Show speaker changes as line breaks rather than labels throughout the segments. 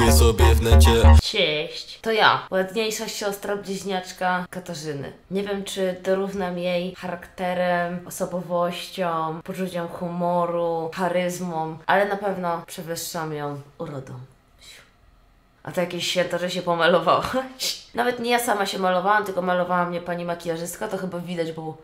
Kupię sobie w necie
Cześć, to ja, ładniejsza siostra bliźniaczka Katarzyny. Nie wiem, czy dorównam jej charakterem, osobowością, poczuciem humoru, charyzmą, ale na pewno przewyższam ją urodą. A to jakieś święto, że się pomalowałaś? Nawet nie ja sama się malowałam, tylko malowała mnie pani makijażystka, to chyba widać, bo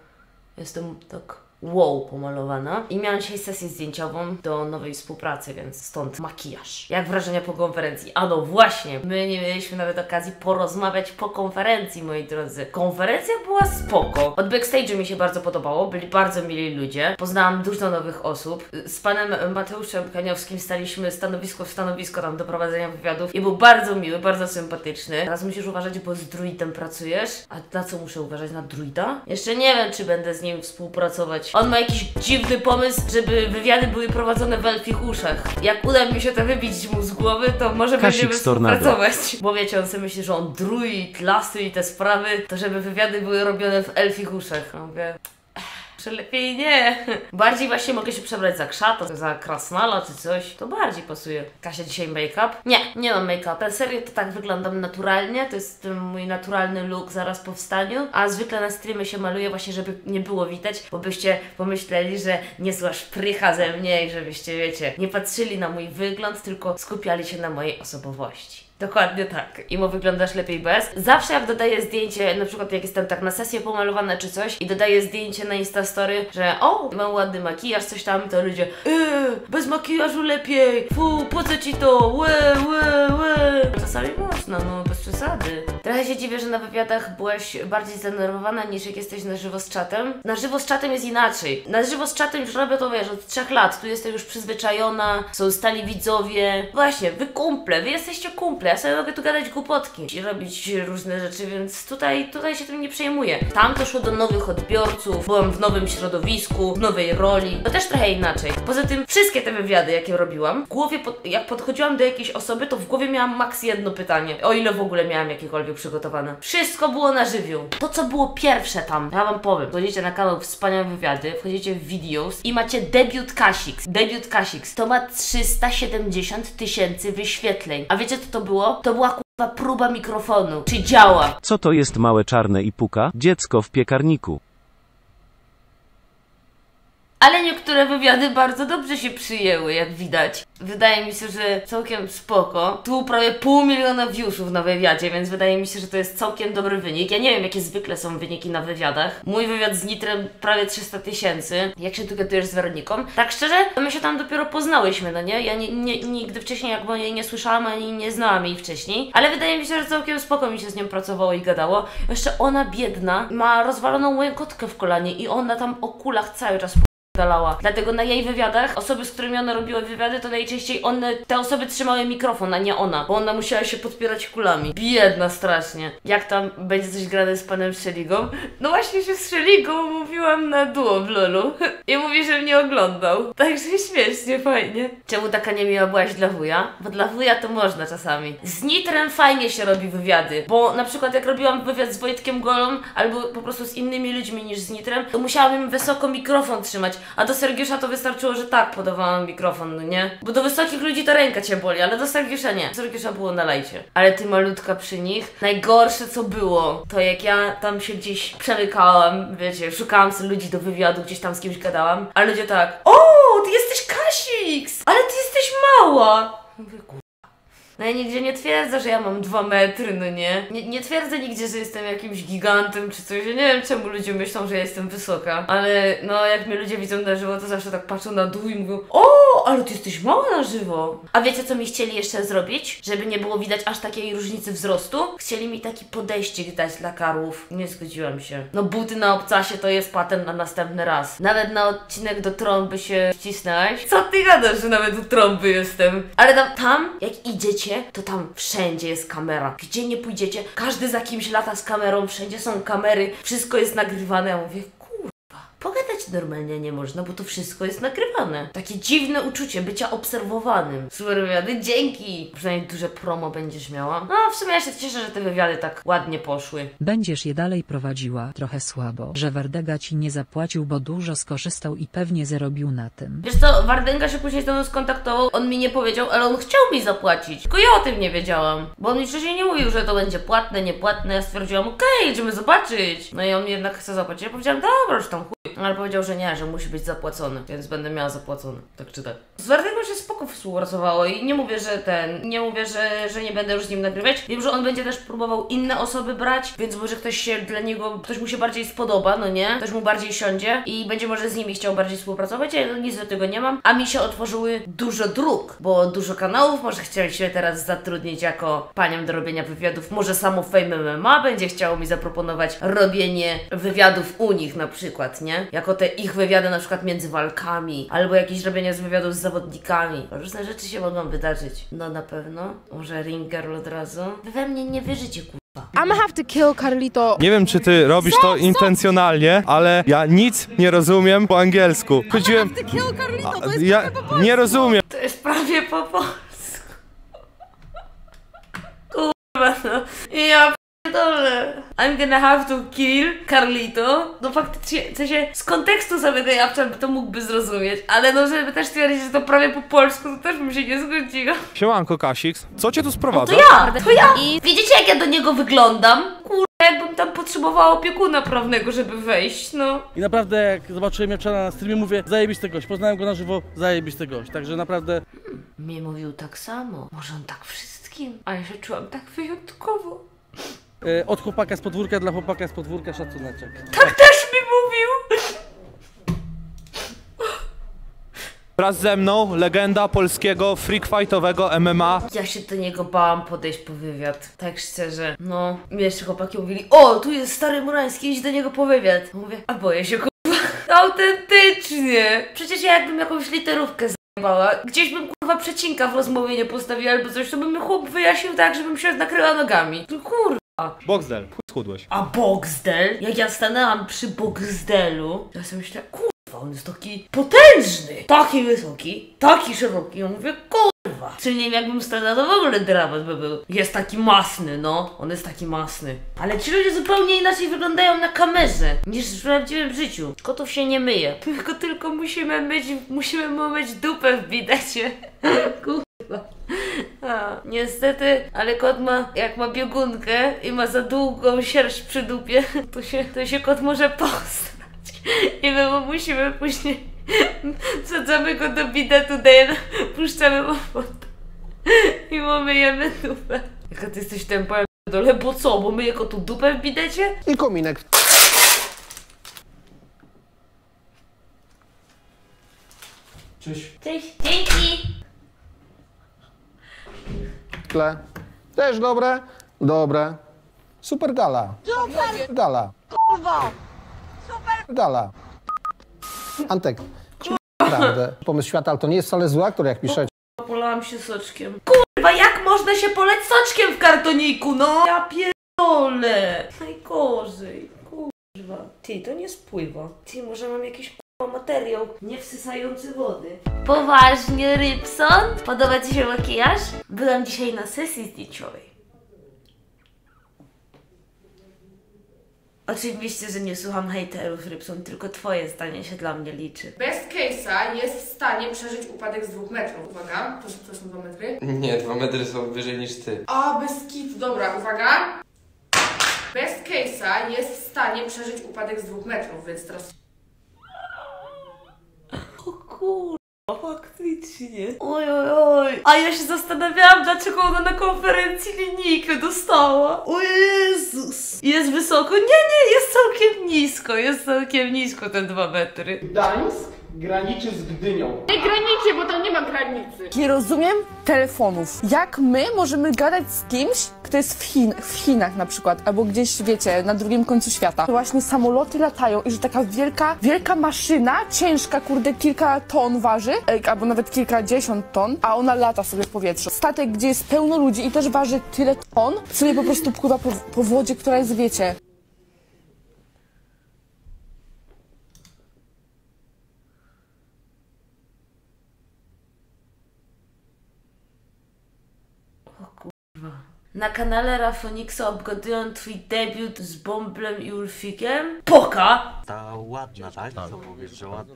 jestem tak wow pomalowana. I miałam dzisiaj sesję zdjęciową do nowej współpracy, więc stąd makijaż. Jak wrażenia po konferencji? A no właśnie, my nie mieliśmy nawet okazji porozmawiać po konferencji, moi drodzy. Konferencja była spoko. Od backstage'u mi się bardzo podobało, byli bardzo mili ludzie. Poznałam dużo nowych osób. Z panem Mateuszem Kaniowskim staliśmy stanowisko w stanowisko tam do prowadzenia wywiadów i był bardzo miły, bardzo sympatyczny. Teraz musisz uważać, bo z druidem pracujesz. A na co muszę uważać? Na druida? Jeszcze nie wiem, czy będę z nim współpracować. On ma jakiś dziwny pomysł, żeby wywiady były prowadzone w elfich uszach. Jak uda mi się to wybić mu z głowy, to może
Kasik
będziemy współpracować. Bo wiecie, on sobie myśli, że on druid, lasy i te sprawy, to żeby wywiady były robione w elfich uszach. Mówię, że lepiej nie. Bardziej właśnie mogę się przebrać za krzata, za krasnala czy coś. To bardziej pasuje. Kasia dzisiaj make-up? Nie, nie mam make-up. Na serio to tak wyglądam naturalnie. To jest ten mój naturalny look zaraz po wstaniu. A zwykle na streamy się maluję właśnie, żeby nie było widać, bo byście pomyśleli, że niezła szprycha ze mnie i żebyście, wiecie, nie patrzyli na mój wygląd, tylko skupiali się na mojej osobowości. Dokładnie tak. Imo wyglądasz lepiej bez. Zawsze jak dodaję zdjęcie, na przykład jak jestem tak na sesję pomalowana czy coś i dodaję zdjęcie na Instastory, że o, mam ładny makijaż, coś tam, to ludzie yy, bez makijażu lepiej, fu, po co ci to, łe, łe, łe. Czasami można, no bez przesady. Trochę się dziwię, że na wywiadach byłaś bardziej zdenerwowana niż jak jesteś na żywo z czatem. Na żywo z czatem jest inaczej. Na żywo z czatem już robię to, wiesz, od trzech lat. Tu jestem już przyzwyczajona, są stali widzowie. Właśnie, wy kumple, wy jesteście kumple. Ja sobie mogę tu gadać głupotki i robić różne rzeczy, więc tutaj, tutaj się tym nie przejmuję. Tam to szło do nowych odbiorców, byłam w nowym środowisku, w nowej roli. To też trochę inaczej. Poza tym wszystkie te wywiady, jakie robiłam, w głowie, jak podchodziłam do jakiejś osoby, to w głowie miałam maks jedno pytanie. O ile w ogóle miałam jakiekolwiek przygotowane. Wszystko było na żywioł. To, co było pierwsze tam, ja wam powiem. Wchodzicie na kanał Wspaniałe Wywiady, wchodzicie w videos i macie debiut Kasix. Debiut Kasix. To ma 370 tysięcy wyświetleń. A wiecie co to było? To była kurwa próba mikrofonu. Czy działa?
Co to jest małe czarne i puka? Dziecko w piekarniku.
Ale niektóre wywiady bardzo dobrze się przyjęły, jak widać. Wydaje mi się, że całkiem spoko. Tu prawie pół miliona viewsów na wywiadzie, więc wydaje mi się, że to jest całkiem dobry wynik. Ja nie wiem, jakie zwykle są wyniki na wywiadach. Mój wywiad z Nitrem prawie 300 tysięcy. Jak się tu gadujesz z Weroniką? Tak szczerze, my się tam dopiero poznałyśmy, no nie? Ja nie, nie, nigdy wcześniej jakby o niej nie słyszałam, ani nie znałam jej wcześniej. Ale wydaje mi się, że całkiem spoko mi się z nią pracowało i gadało. Jeszcze ona biedna, ma rozwaloną moją kotkę w kolanie i ona tam o kulach cały czas dalała. Dlatego na jej wywiadach, osoby, z którymi ona robiła wywiady, to najczęściej one, te osoby trzymały mikrofon, a nie ona, bo ona musiała się podpierać kulami. Biedna strasznie. Jak tam będzie coś grane z panem Szeligą? No właśnie się z Szeligą mówiłam na duo w lolu i mówi, że mnie oglądał. Także śmiesznie, fajnie. Czemu taka niemiła byłaś dla wuja? Bo dla wuja to można czasami. Z Nitrem fajnie się robi wywiady, bo na przykład jak robiłam wywiad z Wojtkiem Golą, albo po prostu z innymi ludźmi niż z Nitrem, to musiałam im wysoko mikrofon trzymać, a do Sergiusza to wystarczyło, że tak podawałam mikrofon, no nie? Bo do wysokich ludzi to ręka cię boli, ale do Sergiusza nie. Sergiusza było na lajcie. Ale ty malutka przy nich. Najgorsze co było, to jak ja tam się gdzieś przemykałam, wiecie, szukałam sobie ludzi do wywiadu, gdzieś tam z kimś gadałam, a ludzie tak O, ty jesteś Kasix! Ale ty jesteś mała! Mówię. No ja nigdzie nie twierdzę, że ja mam dwa metry, no nie? nie? Nie twierdzę nigdzie, że jestem jakimś gigantem czy coś. Ja nie wiem, czemu ludzie myślą, że ja jestem wysoka. Ale no, jak mnie ludzie widzą na żywo, to zawsze tak patrzą na dół i mówią O, ale ty jesteś mała na żywo. A wiecie, co mi chcieli jeszcze zrobić? Żeby nie było widać aż takiej różnicy wzrostu? Chcieli mi taki podejścik dać dla karłów. Nie zgodziłam się. No buty na obcasie to jest patent na następny raz. Nawet na odcinek do trąby się wcisnęłaś. Co ty gadasz, że nawet do trąby jestem? Ale tam, tam jak idziecie, to tam wszędzie jest kamera. Gdzie nie pójdziecie, każdy za kimś lata z kamerą, wszędzie są kamery, wszystko jest nagrywane. Ja mówię, Pogadać normalnie nie można, bo to wszystko jest nagrywane. Takie dziwne uczucie bycia obserwowanym. Super wywiady, dzięki! Przynajmniej duże promo będziesz miała. No, w sumie ja się cieszę, że te wywiady tak ładnie poszły.
Będziesz je dalej prowadziła, trochę słabo, że Wardega ci nie zapłacił, bo dużo skorzystał i pewnie zarobił na tym.
Wiesz co, Wardęga się później z mną skontaktował, on mi nie powiedział, ale on chciał mi zapłacić. Tylko ja o tym nie wiedziałam. Bo on mi wcześniej nie mówił, że to będzie płatne, niepłatne. Ja stwierdziłam, okej, idziemy zobaczyć. No i on jednak chce zapłacić. Ja powiedziałam, dobra, już tam chuj. No, Ale powiedział, że nie, że musi być zapłacony, więc będę miała zapłacony. Tak czy tak. Z Wardęgą się spoko współpracowało i nie mówię, że ten, nie mówię, że, że nie będę już z nim nagrywać. Wiem, że on będzie też próbował inne osoby brać, więc może ktoś się dla niego, ktoś mu się bardziej spodoba, no nie? Ktoś mu bardziej siądzie i będzie może z nimi chciał bardziej współpracować, ja nic do tego nie mam. A mi się otworzyły dużo dróg, bo dużo kanałów może chciał się teraz zatrudnić jako panią do robienia wywiadów. Może samo Fame MMA będzie chciało mi zaproponować robienie wywiadów u nich na przykład, nie? Jako te ich wywiady na przykład między walkami, albo jakieś robienie z wywiadów z zawodnikami. Różne rzeczy się mogą wydarzyć. No na pewno. Może Ring Girl od razu. Wy we mnie nie wierzycie, kurwa.
I'm gonna have to kill Carlito.
Nie wiem, czy ty robisz to intencjonalnie, ale ja nic nie rozumiem po angielsku. Chodziłem.
To kill Carlito, to jest
Ja nie rozumiem.
To jest prawie po polsku. Kurwa no. Ja pierdolę. I'm gonna have to kill Carlito. No faktycznie, w sensie z kontekstu samego Japczan to mógłby zrozumieć, ale no żeby też twierdzić, że to prawie po polsku, to też bym się nie zgodziła.
Siemanko, Kasix. Co cię tu sprowadza?
To ja! To ja! I widzicie jak ja do niego wyglądam? Kurwa, jakbym tam potrzebowała opiekuna prawnego, żeby wejść, no.
I naprawdę jak zobaczyłem Japczana na streamie, mówię zajebisty gość, poznałem go na żywo, zajebisty gość, także naprawdę
Mi mówił tak samo. Może on tak wszystkim? A ja się czułam tak wyjątkowo.
E, od chłopaka z podwórka dla chłopaka z podwórka szacuneczek.
Tak też mi mówił!
Wraz ze mną legenda polskiego freak fightowego MMA.
Ja się do niego bałam podejść po wywiad. Tak szczerze. No, jeszcze chłopaki mówili, o, tu jest stary Murański, idź do niego po wywiad. Mówię, a boję się kurwa. Autentycznie. Przecież ja jakbym jakąś literówkę zajebała, gdzieś bym kurwa przecinka w rozmowie nie postawiła albo coś, to bym chłop wyjaśnił tak, żebym się nakryła nogami. No kurwa.
Boxdel, schudłeś.
A Boxdel? Jak ja stanęłam przy Boxdelu, ja sobie myślałam, kurwa, on jest taki potężny, taki wysoki, taki szeroki. Ja mówię, kurwa. Czyli nie wiem, jakbym stanęła, to w ogóle dramat by był. Jest taki masny, no. On jest taki masny. Ale ci ludzie zupełnie inaczej wyglądają na kamerze, niż w prawdziwym życiu. Kotów się nie myje. Tylko tylko musimy myć, musimy mu myć dupę w bidecie. Kurwa. A, niestety, ale kot ma, jak ma biegunkę i ma za długą sierść przy dupie, to się, to się kot może postrać. I my mu musimy później, wsadzamy go do bidetu, dajemy, puszczamy mu wodę i mu myjemy dupę. Jaka ty jesteś tempa, dole, bo co, bo myję kotu dupę w bidecie?
i kominek
Cześć. Dzięki!
Też dobre? Dobre. Super gala. Super gala. Kurwa. Super gala. Antek, naprawdę. Pomysł świata, ale to nie jest wcale zły aktor, jak piszecie.
Polałam się soczkiem. Kurwa, jak można się poleć soczkiem w kartoniku, no? Ja pierdolę. Najgorzej. Kurwa. Ty, to nie spływa. Ty, może mam jakiś kurwa materiał nie wsysający wody. Poważnie, Rybson? Podoba Ci się makijaż? Byłam dzisiaj na sesji zdjęciowej. Oczywiście, że nie słucham hejterów, Rybson, tylko Twoje zdanie się dla mnie liczy.
Best case'a jest w stanie przeżyć upadek z dwóch metrów. Uwaga, to, to są dwa metry.
Nie, dwa metry są wyżej niż ty.
A, bez kit, dobra, uwaga. Best case'a jest w stanie przeżyć upadek z dwóch metrów, więc teraz
O kurwa, faktycznie. Oj, oj, oj. A ja się zastanawiałam, dlaczego ona na konferencji linijkę dostała. O Jezus. Jest wysoko? Nie, nie, jest całkiem nisko. Jest całkiem nisko te dwa metry.
Gdańsk graniczy z Gdynią.
Nie granicie, bo tam nie ma granicy.
Nie rozumiem telefonów. Jak my możemy gadać z kimś, kto jest w, Chin w Chinach na przykład, albo gdzieś, wiecie, na drugim końcu świata. To właśnie samoloty latają i że taka wielka, wielka maszyna, ciężka, kurde, kilka ton waży, e, albo nawet kilkadziesiąt ton, a ona lata sobie w powietrzu. Statek, gdzie jest pełno ludzi i też waży tyle ton, sobie po prostu pływa po, po wodzie, która jest, wiecie,
Na kanale Rafoniksa obgadują twój debiut z Bąblem i Ulfikiem? Poka!
Ta ładna, tak? Co mówisz, że ładna?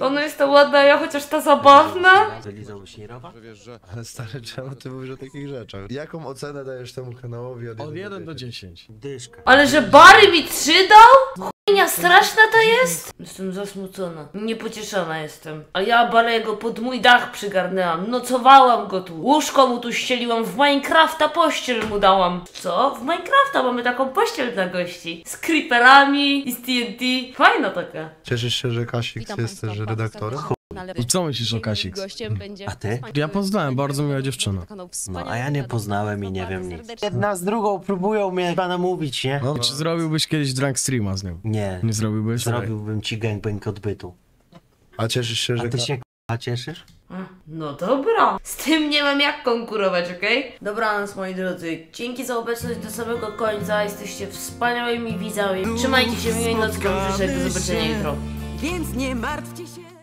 Ona jest ta ładna, ja chociaż ta zabawna?
Eliza Uśnierowa?
Ale stary, czemu ty mówisz o takich rzeczach? Jaką ocenę dajesz temu kanałowi od 1
Od 1 do 10.
Dyszka.
Ale że Barry mi trzy dał? Straszna to jest? Jestem zasmucona. Niepocieszona jestem. A ja Barego pod mój dach przygarnęłam. Nocowałam go tu. Łóżko mu tu ścieliłam. W Minecrafta pościel mu dałam. Co? W Minecrafta mamy taką pościel dla gości. Z creeperami i z TNT. Fajna taka.
Cieszysz się, że Kasik jest też redaktorem?
I co myślisz o Kasik?
A ty?
Ja poznałem, bardzo miła dziewczyna.
No, a ja nie poznałem i nie wiem nic. Jedna z drugą próbują mnie pana mówić, nie?
No,
Czy zrobiłbyś kiedyś drunk streama z nią?
Nie.
Nie zrobiłbyś?
Zrobiłbym ci gangbang odbytu.
A cieszysz się, że...
A ty się k***a cieszysz?
No dobra. Z tym nie mam jak konkurować, okej? Dobranoc moi drodzy. Dzięki za obecność do samego końca. Jesteście wspaniałymi widzami. Trzymajcie się miłej życzę do zobaczenia jutro.
Więc nie martwcie się.